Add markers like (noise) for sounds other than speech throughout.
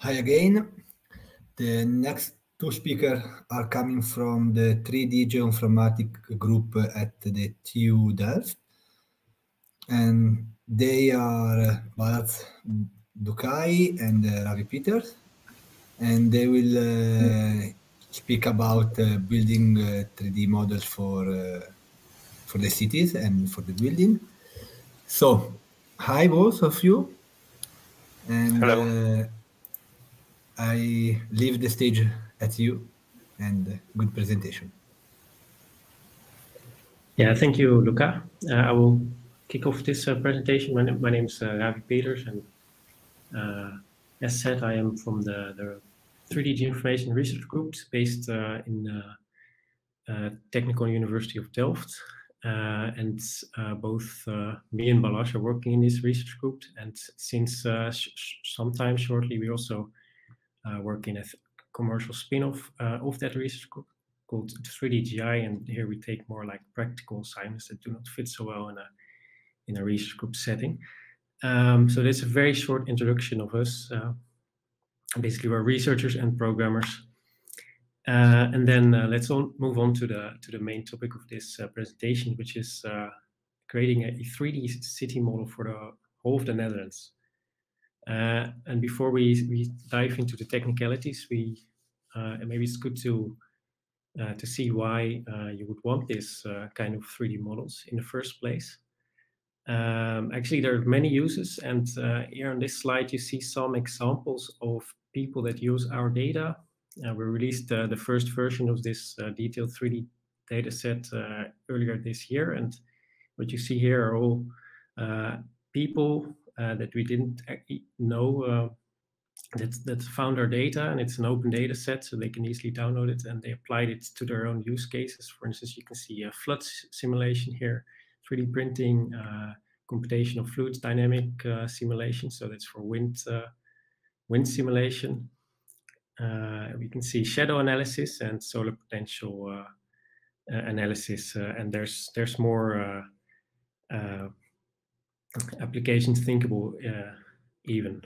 Hi again. The next two speakers are coming from the 3D Geoinformatics group at the TU Delft. And they are Balazs Dukai and uh, Ravi Peters. And they will uh, speak about uh, building 3D uh, models for, uh, for the cities and for the building. So, hi both of you. And Hello. Uh, I leave the stage at you and good presentation. Yeah, thank you, Luca. Uh, I will kick off this uh, presentation. My, my name is uh, Ravi Peters, and uh, as said, I am from the, the 3D Geoinformation Research Group based uh, in uh, Technical University of Delft. and both me and Balazs are working in this research group. And since sometime shortly, we also uh, work in a commercial spin-off uh, of that research group called 3DGI, and here we take more like practical assignments that do not fit so well in a in a research group setting. Um, so that's a very short introduction of us. Uh, basically, we're researchers and programmers. Uh, and then uh, let's on, move on to the to the main topic of this presentation, which is creating a 3D city model for the whole of the Netherlands. Uh, and before we, we dive into the technicalities, we uh, maybe it's good to uh, to see why uh, you would want this uh, kind of 3D models in the first place. Um, actually, there are many uses, and uh, here on this slide you see some examples of people that use our data. we released the first version of this detailed 3D data set earlier this year, and what you see here are all people that we didn't know uh, that, that found our data and it's an open data set so they can easily download it and they applied it to their own use cases. For instance, you can see a flood simulation here, 3D printing, uh, computation of fluids dynamic uh, simulation. So that's for wind, uh, wind simulation. Uh, we can see shadow analysis and solar potential analysis. and there's, there's more applications thinkable uh, even.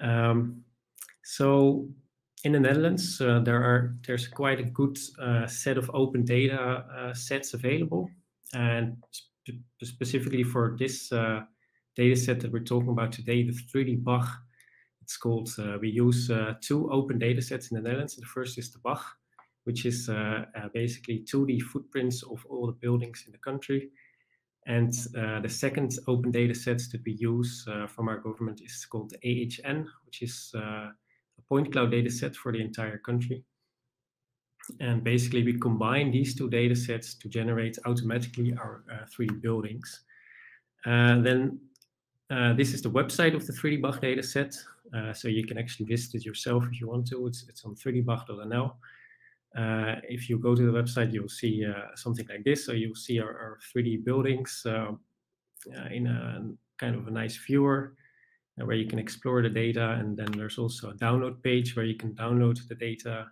Um, so in the Netherlands, uh, there are there's quite a good uh, set of open data uh, sets available, and sp specifically for this uh, data set that we're talking about today, the 3D BAG. It's called. Uh, we use two open data sets in the Netherlands. The first is the BAG, which is basically 2D footprints of all the buildings in the country and uh, the second open data sets that we use uh, from our government is called AHN, which is uh, a point cloud data set for the entire country. And basically, we combine these two data sets to generate automatically our 3D uh, buildings. Uh, then uh, this is the website of the 3D BAG data set. so you can actually visit it yourself if you want to. It's, it's on 3dbag.nl. Uh, if you go to the website, you'll see uh, something like this. So you'll see our, our 3D buildings uh, uh, in a kind of a nice viewer uh, where you can explore the data. And then there's also a download page where you can download the data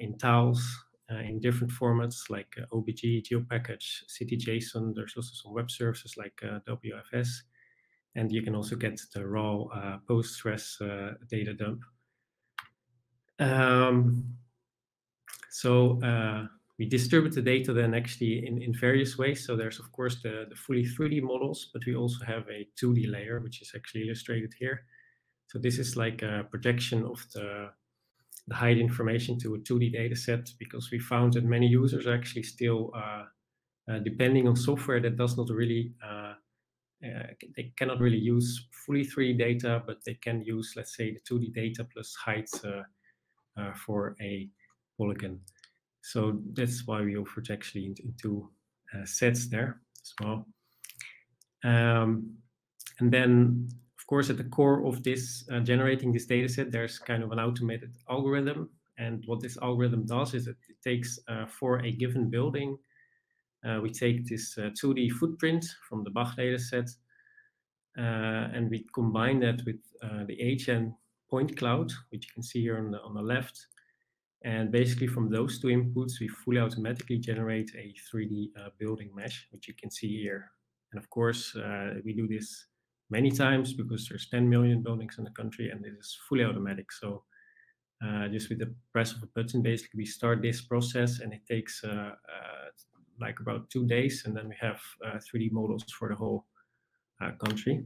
in tiles in different formats like OBJ, GeoPackage, CityJSON. There's also some web services like WFS. And you can also get the raw Postgres data dump. Um, so uh, we distribute the data then actually in, in various ways. So there's of course the, the fully 3D models, but we also have a 2D layer, which is actually illustrated here. So this is like a projection of the, the height information to a 2D data set because we found that many users actually still, uh, uh, depending on software that does not really, uh, uh, they cannot really use fully 3D data, but they can use, let's say, the 2D data plus height uh, for a polygon. So that's why we offered actually into, into uh, sets there as well. Um, and then, of course, at the core of this uh, generating this data set, there's kind of an automated algorithm. And what this algorithm does is it takes uh, for a given building, uh, we take this 2D uh, footprint from the BAG data set, uh, and we combine that with the HN point cloud, which you can see here on the, on the left, and basically from those two inputs, we fully automatically generate a 3D uh, building mesh, which you can see here. And of course, uh, we do this many times because there's 10 million buildings in the country and it is fully automatic. So uh, just with the press of a button, basically we start this process and it takes uh, uh, like about two days and then we have 3D models for the whole country.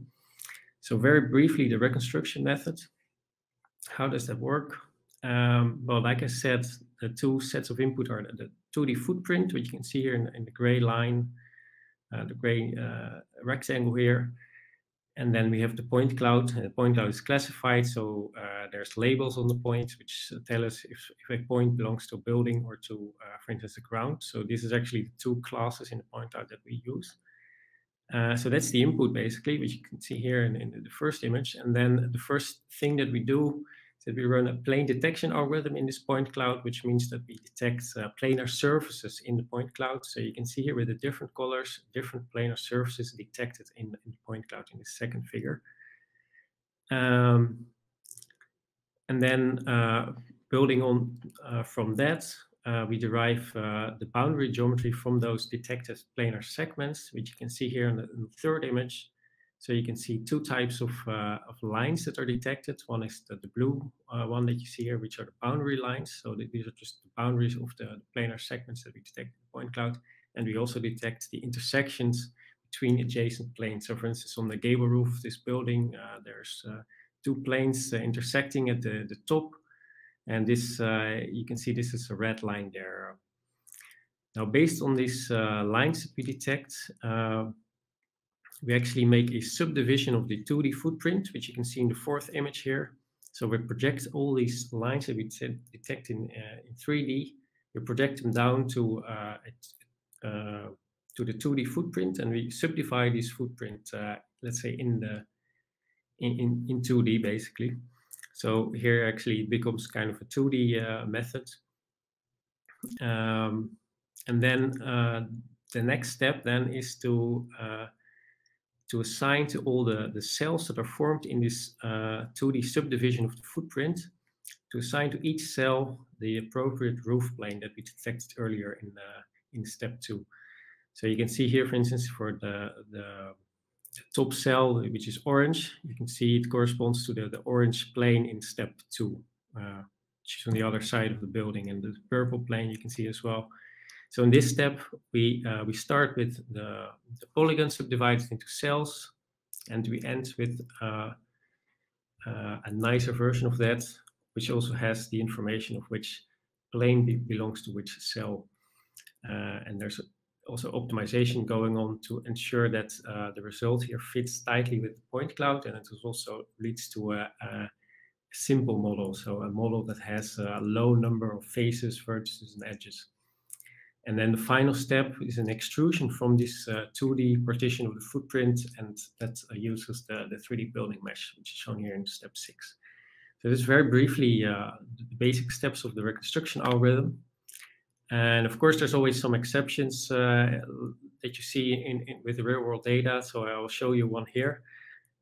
So very briefly, the reconstruction method. How does that work? Um, well, like I said, the two sets of input are the 2D footprint, which you can see here in, in the gray line, uh, the gray uh, rectangle here. And then we have the point cloud. And the point cloud is classified, so uh, there's labels on the points which tell us if, if a point belongs to a building or to, uh, for instance, the ground. So this is actually the two classes in the point cloud that we use. Uh, so that's the input basically, which you can see here in, in, the first image. And then the first thing that we do that we run a plane detection algorithm in this point cloud, which means that we detect uh, planar surfaces in the point cloud. So you can see here with the different colors, different planar surfaces detected in, in the point cloud in the second figure. Um, and then uh, building on uh, from that, uh, we derive uh, the boundary geometry from those detected planar segments, which you can see here in the, in the third image. So you can see two types of, uh, of lines that are detected. One is the, the blue uh, one that you see here, which are the boundary lines. So the, these are just the boundaries of the, the planar segments that we detect in the point cloud. And we also detect the intersections between adjacent planes. So for instance, on the gable roof of this building, uh, there's uh, two planes intersecting at the, the top and this, uh, you can see this is a red line there. Now, based on these uh, lines that we detect, uh, we actually make a subdivision of the 2D footprint, which you can see in the fourth image here. So we project all these lines that we detect in, uh, in 3D, we project them down to, uh, uh, to the 2D footprint, and we subdivide this footprint, let's say, in the in, in, in 2D, basically. So here actually it becomes kind of a 2D uh, method. Um, and then uh, the next step then is to uh, to assign to all the, the cells that are formed in this 2D uh, subdivision of the footprint, to assign to each cell the appropriate roof plane that we detected earlier in, in step two. So you can see here, for instance, for the, the top cell, which is orange, you can see it corresponds to the, the orange plane in step two, uh, which is on the other side of the building. And the purple plane you can see as well. So in this step, we, uh, we start with the, the polygon subdivided into cells, and we end with uh, uh, a nicer version of that, which also has the information of which plane be belongs to which cell. Uh, and there's also optimization going on to ensure that uh, the result here fits tightly with the point cloud and it also leads to a, a, simple model, so a model that has a low number of faces, vertices, and edges. And then the final step is an extrusion from this uh, 2D partition of the footprint, and that uh, uses the, the 3D building mesh, which is shown here in step six. So this is very briefly uh, the basic steps of the reconstruction algorithm. And of course, there's always some exceptions uh, that you see in, in, with the real world data. So I will show you one here.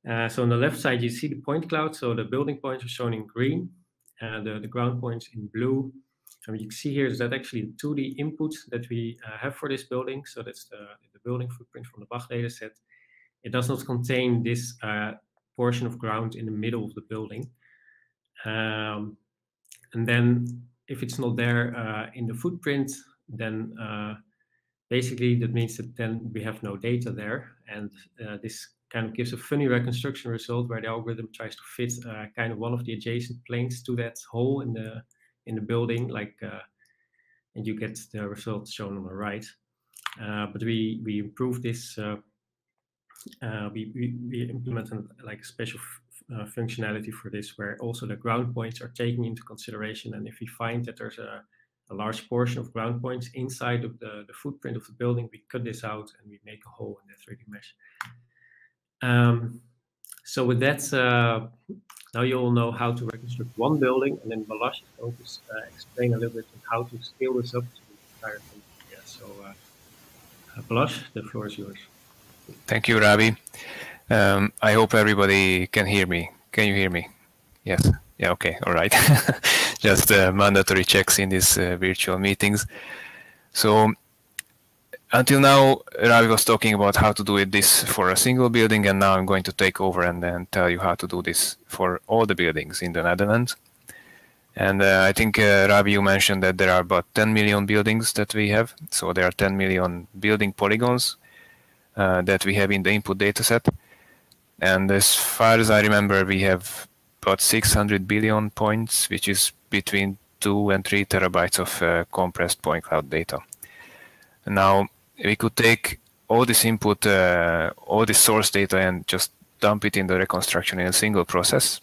Uh, so on the left side, you see the point cloud. So the building points are shown in green and the, the ground points in blue. And what you can see here is that actually the 2D input that we uh, have for this building, so that's the, the building footprint from the BAG dataset, it does not contain this uh, portion of ground in the middle of the building. Um, and then if it's not there uh, in the footprint, then uh, basically that means that then we have no data there. And uh, this kind of gives a funny reconstruction result where the algorithm tries to fit uh, kind of one of the adjacent planes to that hole in the in the building, like, uh, and you get the results shown on the right. Uh, but we we improve this. we, we we implemented like a special uh, functionality for this where also the ground points are taken into consideration. And if we find that there's a, a large portion of ground points inside of the, the footprint of the building, we cut this out and we make a hole in the 3D mesh. Um, so with that, uh, now you all know how to reconstruct one building, and then Balazs is going to uh, explain a little bit on how to scale this up to the entire thing. Yeah, so uh, uh Balazs, the floor is yours. Thank you, Ravi. Um, I hope everybody can hear me. Can you hear me? Yes. Yeah. Okay. All right. (laughs) Just uh, mandatory checks in these uh, virtual meetings. So until now, Ravi was talking about how to do it this for a single building, and now I'm going to take over and then tell you how to do this for all the buildings in the Netherlands. And uh, I think, uh, Ravi, you mentioned that there are about 10 million buildings that we have. So there are 10 million building polygons uh, that we have in the input dataset. And as far as I remember, we have about 600 billion points, which is between 2 and 3 terabytes of uh, compressed point cloud data. Now, we could take all this input, uh, all this source data, and just dump it in the reconstruction in a single process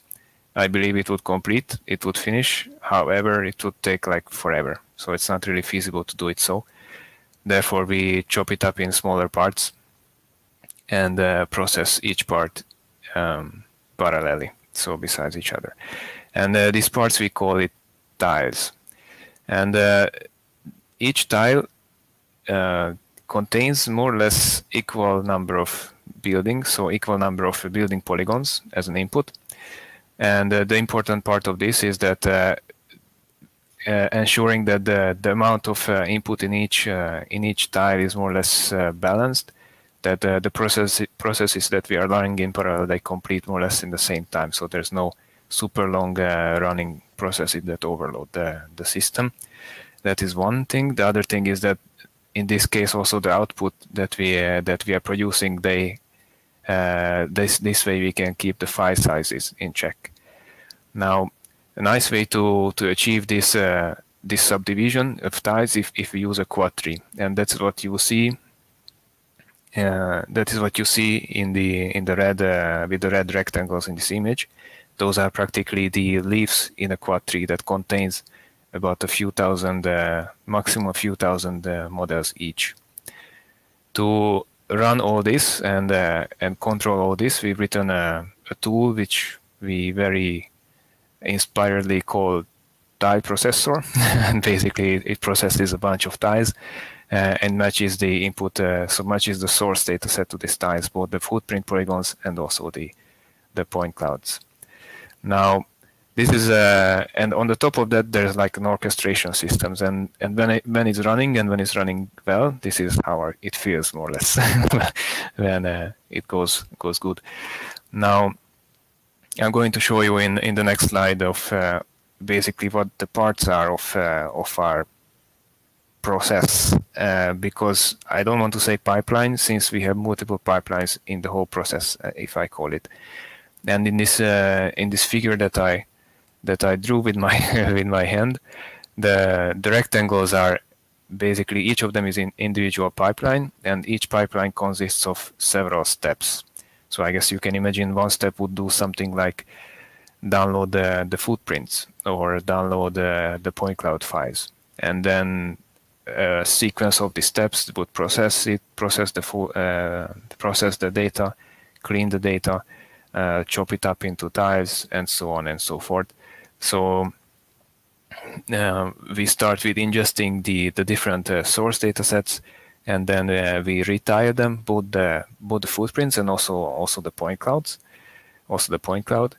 I believe it would complete, it would finish. However, it would take like forever. So it's not really feasible to do it so. Therefore, we chop it up in smaller parts and uh, process each part um, parallelly, so besides each other. And uh, these parts, we call it tiles. And uh, each tile uh, contains more or less equal number of buildings, so equal number of building polygons as an input and uh, the important part of this is that uh, uh, ensuring that the, the amount of input in each in each tile is more or less balanced that uh, the process processes that we are running in parallel they complete more or less in the same time. So there's no super long uh, running processes that overload the, the system. That is one thing. The other thing is that in this case also the output that we uh, that we are producing they uh, this this way we can keep the file sizes in check. Now, a nice way to to achieve this uh, this subdivision of tiles if if we use a quad tree, and that's what you see. Uh, that is what you see in the in the red uh, with the red rectangles in this image. Those are practically the leaves in a quad tree that contains about a few thousand, uh, maximum a few thousand uh, models each. To run all this and uh, and control all this, we've written a, a, tool which we very inspiredly call tile processor, (laughs) and basically it processes a bunch of tiles uh, and matches the input, uh, so matches the source data set to these tiles, both the footprint polygons and also the the point clouds. Now, this is uh, and on the top of that there's like an orchestration systems and and when it, when it's running and when it's running well this is how it feels more or less (laughs) when uh, it goes goes good. Now i'm going to show you in in the next slide of uh, basically what the parts are of uh, of our process uh, because i don't want to say pipeline since we have multiple pipelines in the whole process if i call it. And in this in this figure that i that I drew with my (laughs) with my hand. The the rectangles are basically each of them is an individual pipeline, and each pipeline consists of several steps. So I guess you can imagine one step would do something like download the, the footprints or download the, the point cloud files, and then a sequence of the steps would process it, process the full, uh, process the data, clean the data, uh, chop it up into tiles, and so on and so forth. So uh, we start with ingesting the, the different uh, source data sets and then uh, we retile them, both the, both the footprints and also, also the point clouds, also the point cloud.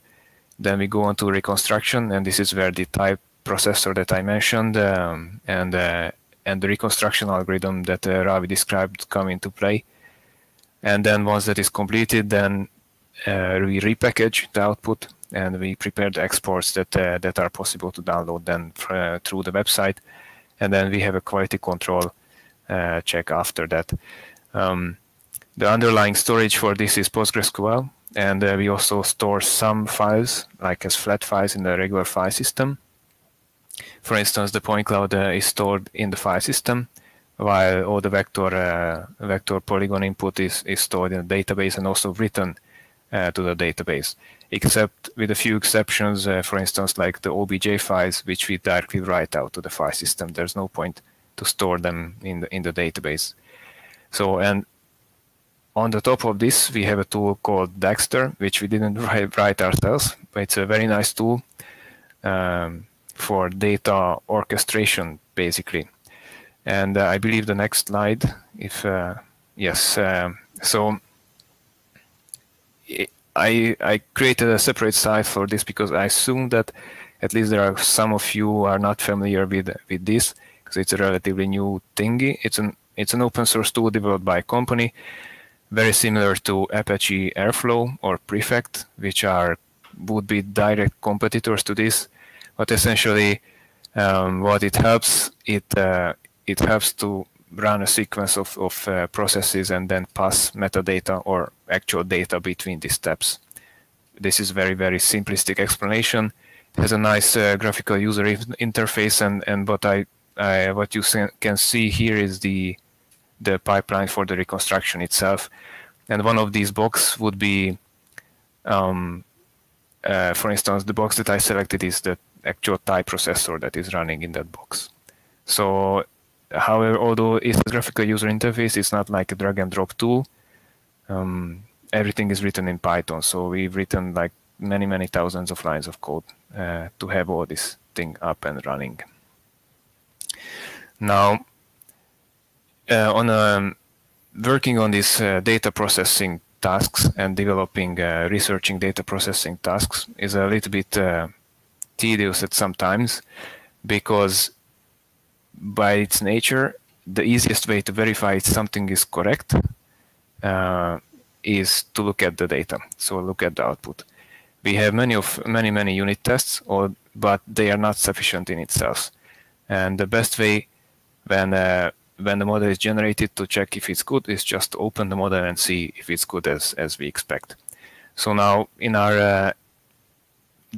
Then we go on to reconstruction and this is where the tile processor that I mentioned um, and, uh, and the reconstruction algorithm that uh, Ravi described come into play. And then once that is completed, then uh, we repackage the output and we prepare the exports that uh, that are possible to download then uh, through the website, and then we have a quality control uh, check after that. Um, the underlying storage for this is PostgreSQL, and uh, we also store some files like as flat files in the regular file system. For instance, the point cloud uh, is stored in the file system, while all the vector uh, vector polygon input is, is stored in the database and also written to the database except with a few exceptions, uh, for instance, like the OBJ files, which we directly write out to the file system. There's no point to store them in the, in the database. So, and on the top of this, we have a tool called Dagster, which we didn't (laughs) write, write ourselves, but it's a very nice tool um, for data orchestration, basically. And uh, I believe the next slide, if, uh, yes, um, so I, I created a separate site for this because I assume that at least there are some of you who are not familiar with with this because it's a relatively new thingy. It's an it's an open source tool developed by a company, very similar to Apache Airflow or Prefect, which are would be direct competitors to this. But essentially, um, what it helps, it uh, it helps to run a sequence of, of uh, processes and then pass metadata or actual data between these steps. This is very, very simplistic explanation. It has a nice uh, graphical user interface and, and what I, I what you can see here is the the pipeline for the reconstruction itself. And one of these box would be, um, uh, for instance, the box that I selected is the actual tile processor that is running in that box. So, however, although it's a graphical user interface, it's not like a drag and drop tool. Um, everything is written in Python. So we've written like many, many thousands of lines of code uh, to have all this thing up and running. Now, uh, on um, working on these uh, data processing tasks and developing uh, researching data processing tasks is a little bit uh, tedious at some times because by its nature, the easiest way to verify if something is correct uh, is to look at the data. So look at the output. We have many of many many unit tests, or but they are not sufficient in itself. And the best way when uh, when the model is generated to check if it's good is just open the model and see if it's good as as we expect. So now in our uh,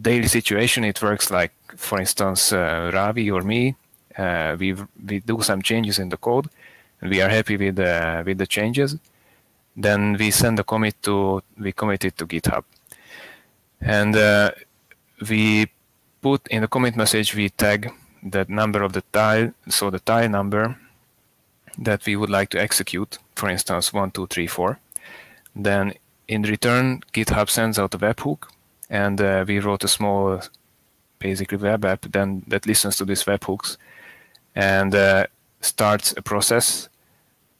daily situation, it works like, for instance, uh, Ravi or me, uh, we we do some changes in the code, and we are happy with the with the changes. Then we send a commit to we commit it to GitHub, and uh, we put in the commit message we tag the number of the tile, so the tile number that we would like to execute, for instance, one, two, three, four. Then in return, GitHub sends out a webhook and uh, we wrote a small basically web app then that listens to these webhooks and uh, starts a process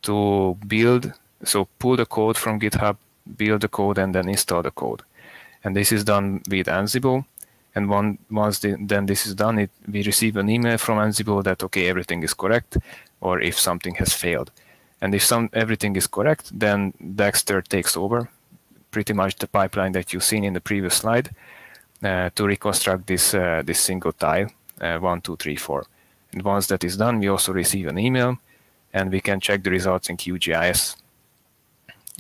to build so pull the code from github build the code and then install the code. And this is done with ansible. And one, once the, then this is done it, we receive an email from ansible that okay everything is correct or if something has failed. And if some everything is correct then Dagster takes over pretty much the pipeline that you've seen in the previous slide uh, to reconstruct this uh, this single tile uh, one, two, three, four. And once that is done, we also receive an email, and we can check the results in QGIS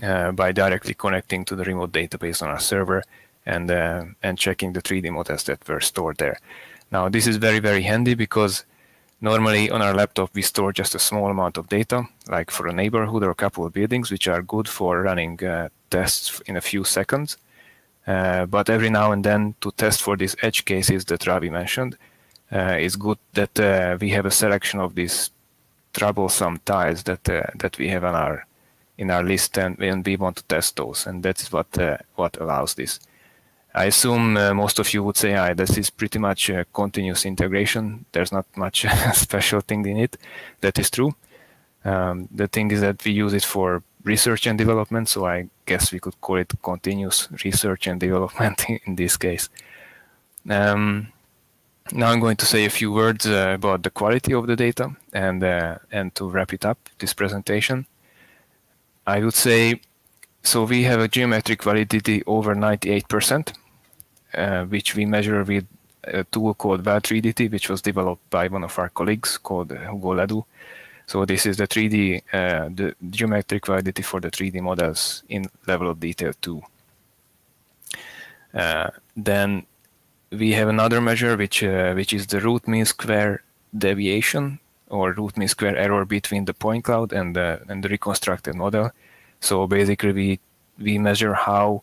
uh, by directly connecting to the remote database on our server and uh, and checking the 3D models that were stored there. Now this is very very handy because normally on our laptop we store just a small amount of data, like for a neighborhood or a couple of buildings, which are good for running uh, tests in a few seconds. Uh, but every now and then to test for these edge cases that Ravi mentioned, it's good that uh, we have a selection of these troublesome tiles that uh, that we have on our in our list, and, and we want to test those, and that's what uh, what allows this. I assume uh, most of you would say, ah, this is pretty much continuous integration. There's not much (laughs) special thing in it. That is true. Um, the thing is that we use it for research and development, so I guess we could call it continuous research and development (laughs) in this case. Um, now I'm going to say a few words uh, about the quality of the data and uh, and to wrap it up this presentation. I would say so we have a geometric validity over 98%, uh, which we measure with a tool called Val3DT, which was developed by one of our colleagues called Hugo Ledoux. So this is the 3D, uh, the geometric validity for the 3D models in level of detail 2. Uh, then we have another measure, which uh, which is the root mean square deviation or root mean square error between the point cloud and the and the reconstructed model. So basically, we we measure how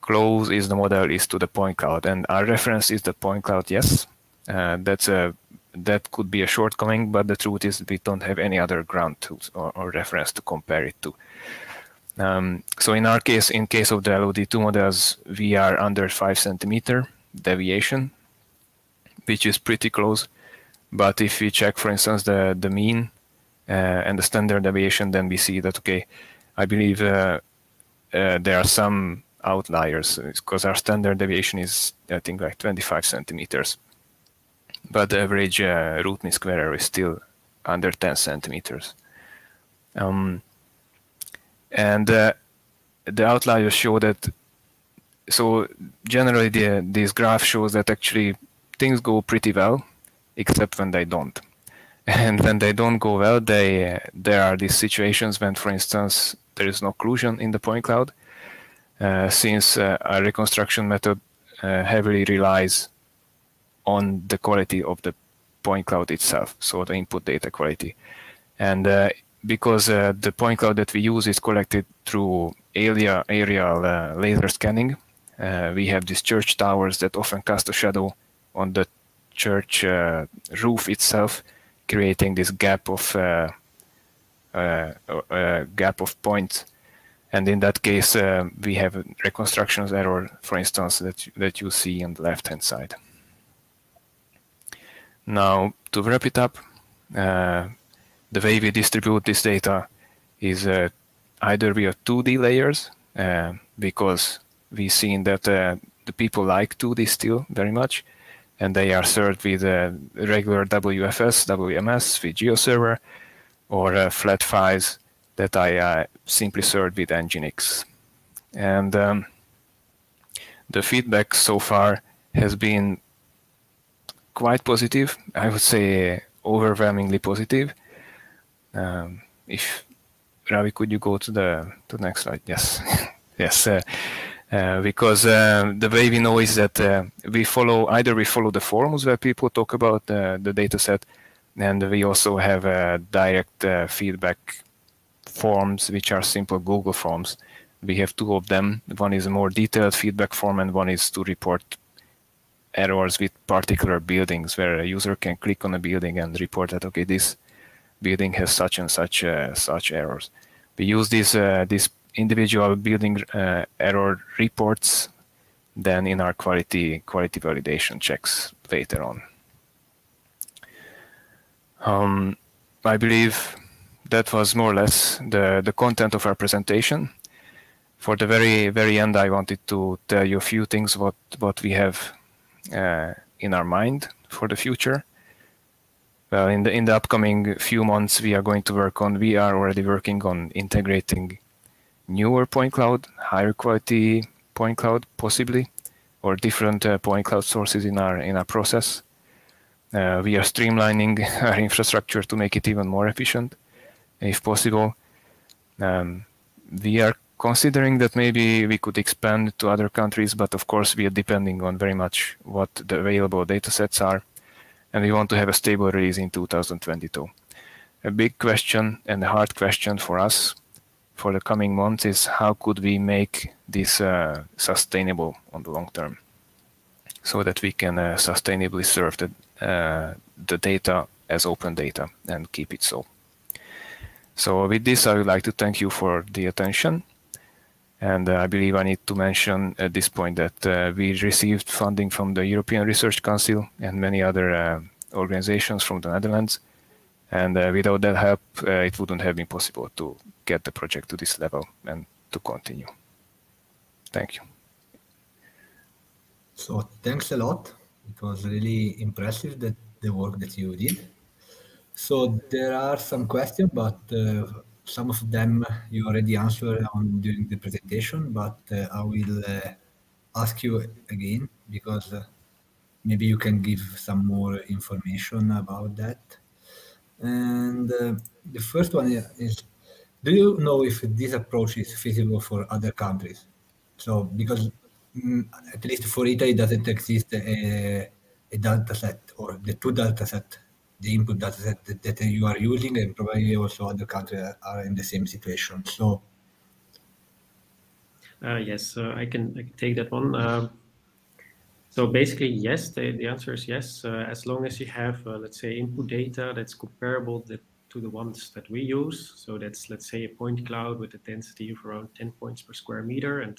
close is the model is to the point cloud, and our reference is the point cloud. Yes, uh, that's a that could be a shortcoming, but the truth is we don't have any other ground truth or, or reference to compare it to. Um, so in our case, in case of the LOD2 models, we are under five centimeter deviation, which is pretty close. But if we check, for instance, the, the mean uh, and the standard deviation, then we see that, okay, I believe uh, uh, there are some outliers because our standard deviation is, I think, like 25 centimeters but the average uh, root mean square error is still under 10 centimeters. Um, and uh, the outliers show that so generally the, this graph shows that actually things go pretty well except when they don't. (laughs) And when they don't go well they uh, there are these situations when for instance there is no occlusion in the point cloud. Uh, since uh, our reconstruction method uh, heavily relies on the quality of the point cloud itself so the input data quality. And uh, because uh, the point cloud that we use is collected through area aerial laser scanning uh, we have these church towers that often cast a shadow on the church uh, roof itself, creating this gap of uh, uh, gap of points. And in that case, we have a reconstructions error, for instance, that that you see on the left-hand side. Now, to wrap it up, the way we distribute this data is uh, either via 2D layers, uh, because we've seen that uh, the people like 2D still very much, and they are served with uh, regular WFS, WMS with GeoServer, or uh, flat files that I simply served with Nginx. And um, the feedback so far has been quite positive. I would say overwhelmingly positive. Um, if Ravi, could you go to the to the next slide? Yes, (laughs) yes. Uh, uh, because uh, the way we know is that uh, we follow either we follow the forums where people talk about the data set, and we also have direct feedback forms, which are simple Google forms. We have two of them. One is a more detailed feedback form, and one is to report errors with particular buildings, where a user can click on a building and report that okay, this building has such and such uh, such errors. We use this uh, this individual building uh, error reports than in our quality quality validation checks later on. Um, I believe that was more or less the, the content of our presentation. For the very very end, I wanted to tell you a few things what what we have uh, in our mind for the future. Well, in the in the upcoming few months, we are going to work on. We are already working on integrating newer point cloud, higher quality point cloud, possibly, or different uh, point cloud sources in our in our process. Uh, we are streamlining (laughs) our infrastructure to make it even more efficient, if possible. Um, we are considering that maybe we could expand to other countries, but of course we are depending on very much what the available data sets are, and we want to have a stable release in 2022. A big question and a hard question for us for the coming months is how could we make this uh, sustainable on the long term so that we can uh, sustainably serve the, uh, the data as open data and keep it so. So with this, I would like to thank you for the attention. And uh, I believe I need to mention at this point that uh, we received funding from the European Research Council and many other uh, organizations from the Netherlands and uh, without that help, uh, it wouldn't have been possible to get the project to this level and to continue. Thank you. So thanks a lot. It was really impressive that the work that you did. So there are some questions, but uh, some of them you already answered on during the presentation, but uh, I will uh, ask you again because uh, maybe you can give some more information about that. And uh, the first one is, do you know if this approach is feasible for other countries? So because mm, at least for Italy doesn't exist a, a data set or the two data set, the input data set that, that you are using and probably also other countries are in the same situation. So uh, yes, uh, I can I can take that one. Uh, so basically, yes, the, the answer is yes, uh, as long as you have, uh, let's say, input data that's comparable that, to the ones that we use. So that's, let's say, a point cloud with a density of around 10 points per square meter. And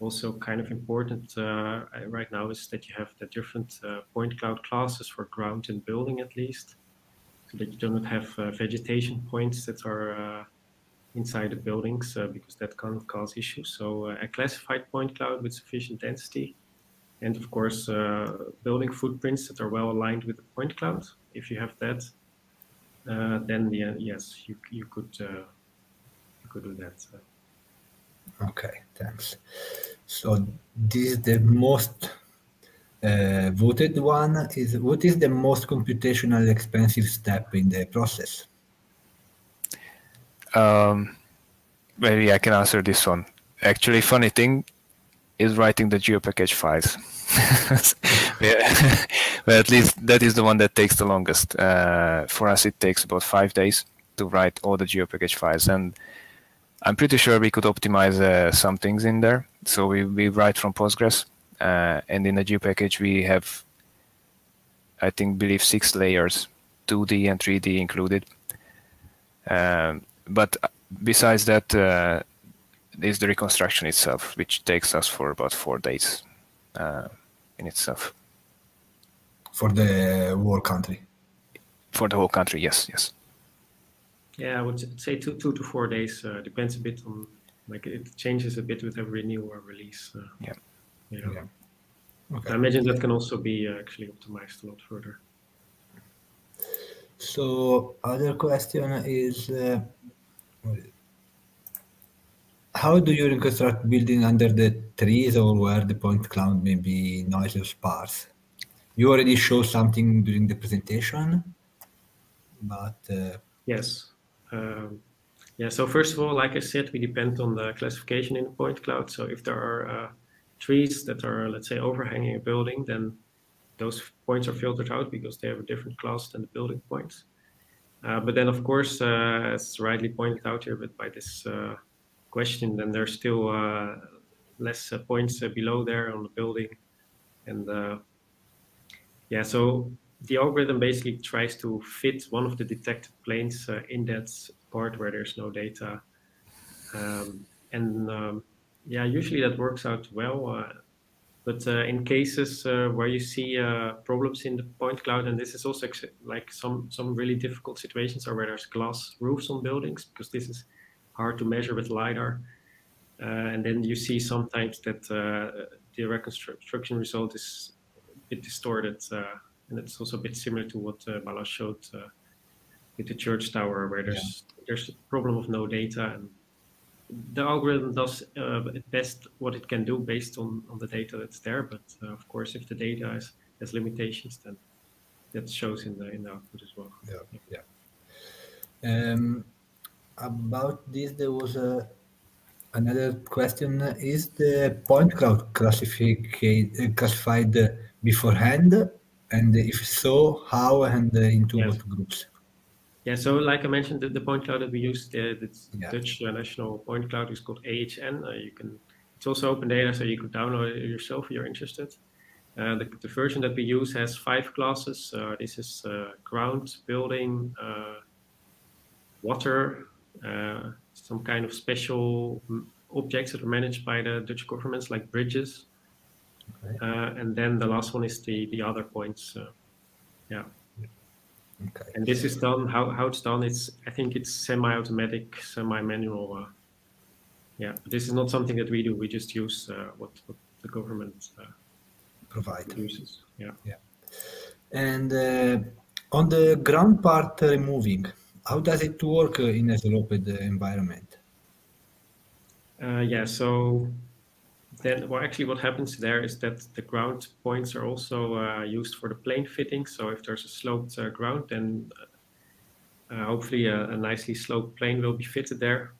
also kind of important uh, right now is that you have the different uh, point cloud classes for ground and building at least, so that you do not have uh, vegetation points that are uh, inside the buildings because that can cause issues. So a classified point cloud with sufficient density and of course uh, building footprints that are well aligned with the point cloud if you have that uh, then yeah, yes, you you could uh, you could do that. Okay, thanks. So this is the most uh, voted one. Is what is the most computational expensive step in the process? Um, maybe I can answer this one. Actually, funny thing is writing the geopackage files. (laughs) yeah. (laughs) but at least that is the one that takes the longest. Uh, for us, it takes about five days to write all the geopackage files, and I'm pretty sure we could optimize uh, some things in there. So we, we write from Postgres, uh, and in the geopackage we have, I think, believe six layers, 2D and 3D included. Um, but besides that, uh, is the reconstruction itself, which takes us for about four days uh, in itself. For the whole country. For the whole country, yes, yes. Yeah, I would say two two to four days. Uh, depends a bit on like it changes a bit with every new release. Uh, yeah. You know. yeah. Okay. I imagine that can also be uh, actually optimized a lot further. So other question is, uh, how do you reconstruct building under the trees or where the point cloud may be noisy or sparse? You already showed something during the presentation, but uh, yes. Um, yeah, so first of all, like I said, we depend on the classification in the point cloud. So if there are uh, trees that are, let's say, overhanging a building, then those points are filtered out because they have a different class than the building points. Uh, but then, of course, uh, as rightly pointed out here, but by this uh, question, then there's still uh, less uh, points below there on the building, and yeah, so the algorithm basically tries to fit one of the detected planes uh, in that part where there's no data. Um, and um, yeah, usually that works out well. Uh, but uh, in cases uh, where you see uh, problems in the point cloud, and this is also like some, some really difficult situations are where there's glass roofs on buildings, because this is hard to measure with LiDAR. Uh, and then you see sometimes that the reconstruction result is a bit distorted and it's also a bit similar to what uh, Bala showed uh, with the church tower, where there's yeah. there's a problem of no data, and the algorithm does uh, best what it can do based on on the data that's there. But uh, of course, if the data has, has limitations, then that shows in the in the output as well. Yeah, yeah. Um, about this, there was a another question: Is the point cloud classified classified beforehand and if so, how and uh, into yes. what groups? Yeah, so like I mentioned, the, the point cloud that we use, the, the yeah. Dutch uh, national point cloud is called AHN. Uh, you can, it's also open data, so you could download it yourself if you're interested. Uh, the, the, version that we use has five classes. Uh, this is uh, ground, building, water, some kind of special objects that are managed by the Dutch governments, like bridges. Okay. Uh, and then the last one is the the other points. Uh, yeah. Okay. And this is done. How how it's done? It's I think it's semi-automatic, semi-manual. Uh, yeah, this is not something that we do. We just use uh, what, what the government uh, provide uses. Yeah. Yeah. And uh, on the ground part removing, how does it work in a sloped environment? yeah. So then well actually what happens there is that the ground points are also uh, used for the plane fitting so if there's a sloped uh, ground then uh, hopefully a, a, nicely sloped plane will be fitted there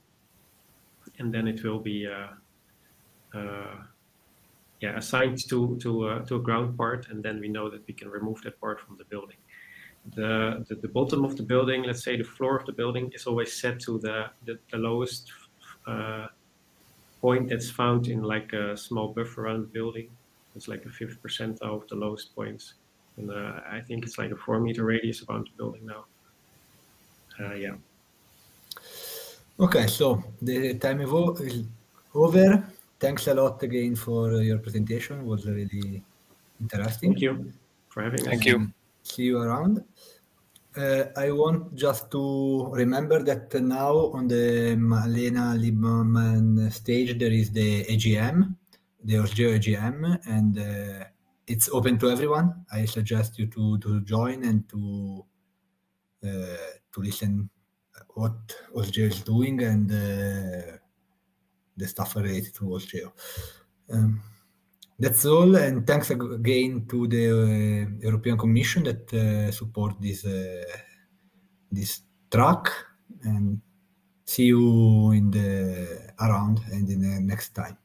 and then it will be uh, uh, yeah assigned to to uh, to a ground part and then we know that we can remove that part from the building the, the, the bottom of the building let's say the floor of the building is always set to the the, the lowest point that's found in like a small buffer around the building. It's like a fifth percentile of the lowest points. And uh, I think it's like a four meter radius around the building now. Uh, yeah. Okay, so the time is over. Thanks a lot again for your presentation. It was really interesting. Thank you for having us. Thank you. See you around. Uh, I want just to remember that now on the Malena Libman stage there is the AGM, the Osgeo AGM, and uh, it's open to everyone. I suggest you to, to join and to to listen what OSGeo is doing and the stuff related to OSGeo. Um, that's all, and thanks again to the uh, European Commission that uh, support this uh, this track. And see you in the around and in the next time.